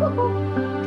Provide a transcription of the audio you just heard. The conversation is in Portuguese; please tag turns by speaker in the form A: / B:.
A: Uhul.